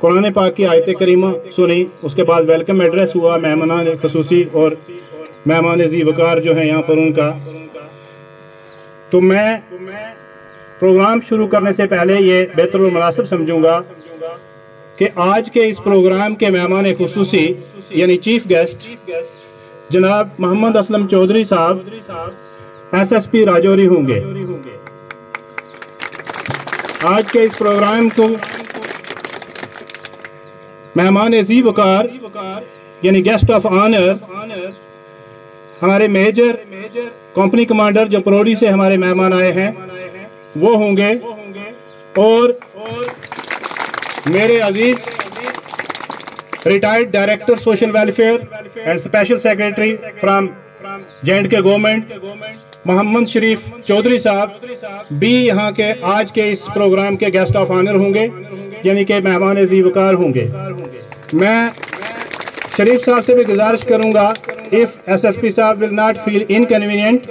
कुरान पाक की आयत करीमा सुनी, उसके बाद वेलकम एड्रेस हुआ मेहमान खसूसी और मेहमान जी वकार जो है यहाँ पर उनका। तो मैं प्रोग्राम शुरू करने से पहले ये बेहतर मुनासिब समझूँगा कि आज के इस प्रोग्राम के मेहमान खसूसी, यानी चीफ गेस्ट जनाब मोहम्मद असलम चौधरी साहब एस एस पी राजौरी होंगे। आज के इस प्रोग्राम को मेहमान जी वकार, यानी गेस्ट ऑफ़ ऑनर हमारे मेजर कंपनी कमांडर जो परोड़ी से हमारे मेहमान आए हैं, वो होंगे, और मेरे अज़ीज़ retired director social welfare and special secretary from J and K government Mohammad Sharif Chaudhary साहब, भी यहाँ के आज के इस प्रोग्राम के गेस्ट ऑफ़ ऑनर होंगे। यानी कि मेहमान जी वकार होंगे। मैं शरीफ साहब से भी गुजारिश करूँगा इफ़ एसएसपी साहब विल नॉट फील इनकन्वीनियंट